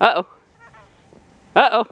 Uh-oh. Uh-oh.